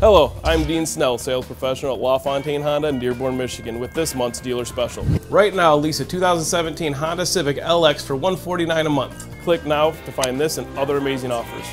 Hello, I'm Dean Snell, sales professional at LaFontaine Honda in Dearborn, Michigan, with this month's dealer special. Right now, lease a 2017 Honda Civic LX for $149 a month. Click now to find this and other amazing offers.